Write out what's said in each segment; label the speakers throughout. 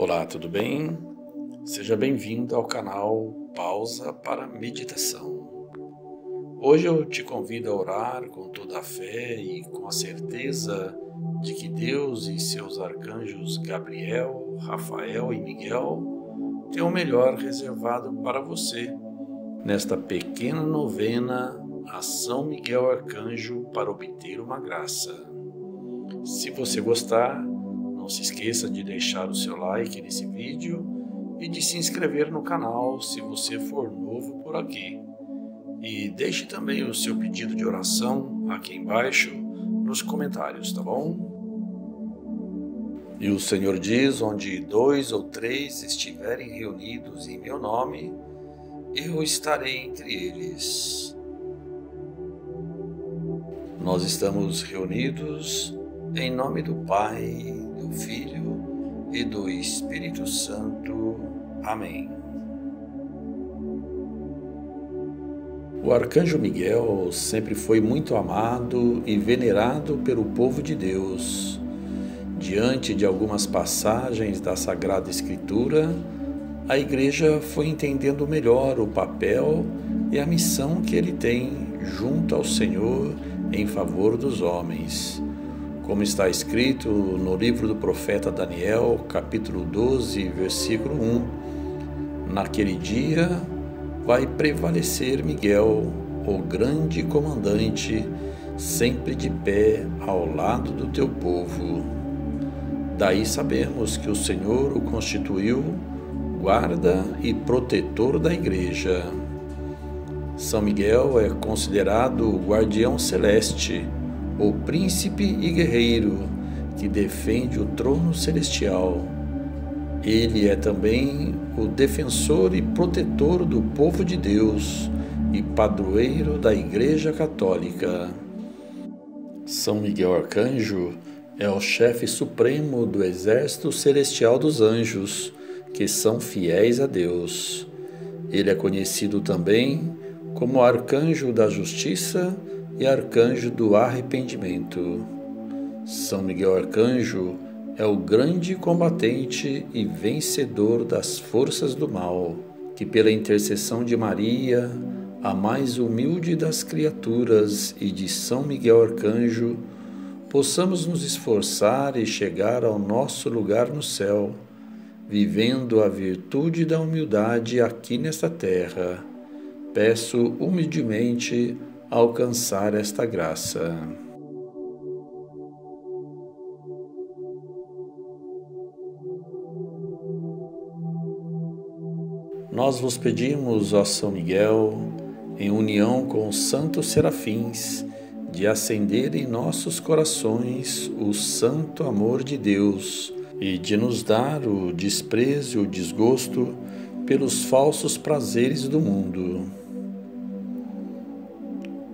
Speaker 1: Olá, tudo bem? Seja bem-vindo ao canal Pausa para Meditação. Hoje eu te convido a orar com toda a fé e com a certeza de que Deus e seus arcanjos Gabriel, Rafael e Miguel têm o melhor reservado para você nesta pequena novena a São Miguel Arcanjo para obter uma graça. Se você gostar, não se esqueça de deixar o seu like nesse vídeo e de se inscrever no canal se você for novo por aqui. E deixe também o seu pedido de oração aqui embaixo nos comentários, tá bom? E o Senhor diz: onde dois ou três estiverem reunidos em meu nome, eu estarei entre eles. Nós estamos reunidos em nome do Pai, do Filho e do Espírito Santo. Amém. O arcanjo Miguel sempre foi muito amado e venerado pelo povo de Deus. Diante de algumas passagens da Sagrada Escritura, a Igreja foi entendendo melhor o papel e a missão que ele tem junto ao Senhor em favor dos homens como está escrito no livro do profeta Daniel, capítulo 12, versículo 1. Naquele dia vai prevalecer Miguel, o grande comandante, sempre de pé ao lado do teu povo. Daí sabemos que o Senhor o constituiu guarda e protetor da igreja. São Miguel é considerado o guardião celeste o príncipe e guerreiro que defende o trono celestial. Ele é também o defensor e protetor do povo de Deus e padroeiro da Igreja Católica. São Miguel Arcanjo é o chefe supremo do exército celestial dos anjos, que são fiéis a Deus. Ele é conhecido também como Arcanjo da Justiça e arcanjo do arrependimento. São Miguel Arcanjo é o grande combatente e vencedor das forças do mal, que pela intercessão de Maria, a mais humilde das criaturas, e de São Miguel Arcanjo, possamos nos esforçar e chegar ao nosso lugar no céu, vivendo a virtude da humildade aqui nesta terra. Peço humildemente alcançar esta graça. Nós vos pedimos, ó São Miguel, em união com os santos serafins, de acender em nossos corações o santo amor de Deus e de nos dar o desprezo e o desgosto pelos falsos prazeres do mundo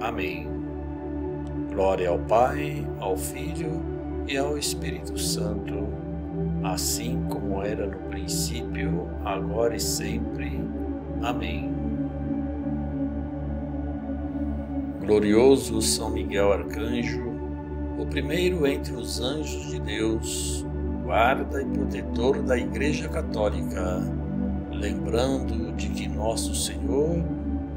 Speaker 1: Amém. Glória ao Pai, ao Filho e ao Espírito Santo, assim como era no princípio, agora e sempre. Amém. Glorioso São Miguel Arcanjo, o primeiro entre os anjos de Deus, guarda e protetor da Igreja Católica, lembrando de que nosso Senhor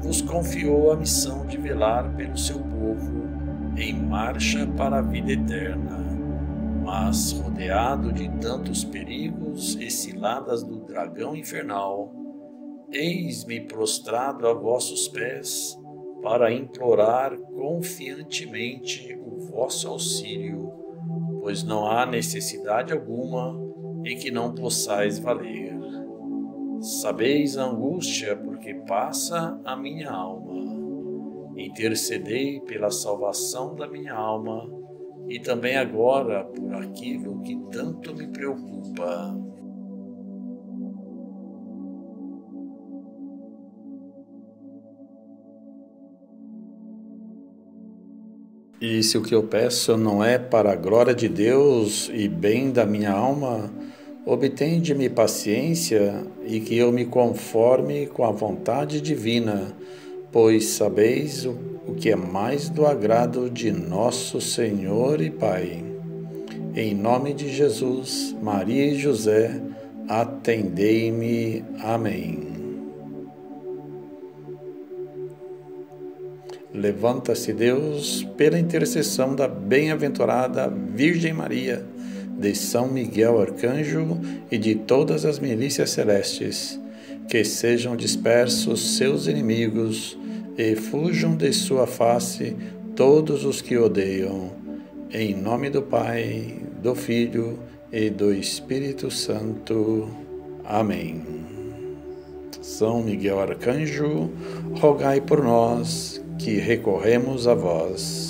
Speaker 1: vos confiou a missão de velar pelo seu povo em marcha para a vida eterna. Mas, rodeado de tantos perigos e ciladas do dragão infernal, eis-me prostrado a vossos pés para implorar confiantemente o vosso auxílio, pois não há necessidade alguma em que não possais valer. Sabeis a angústia porque passa a minha alma. Intercedei pela salvação da minha alma e também agora por aquilo que tanto me preocupa. E se o que eu peço não é para a glória de Deus e bem da minha alma, obtende-me paciência e que eu me conforme com a vontade divina, pois sabeis o, que é mais do agrado de nosso Senhor e Pai. Em nome de Jesus, Maria e José, atendei-me. Amém. Levanta-se Deus pela intercessão da bem-aventurada Virgem Maria, de São Miguel Arcanjo e de todas as milícias celestes, que sejam dispersos seus inimigos e fujam de sua face todos os que odeiam. Em nome do Pai, do Filho e do Espírito Santo. Amém. São Miguel Arcanjo, rogai por nós que recorremos a vós.